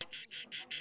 Thank you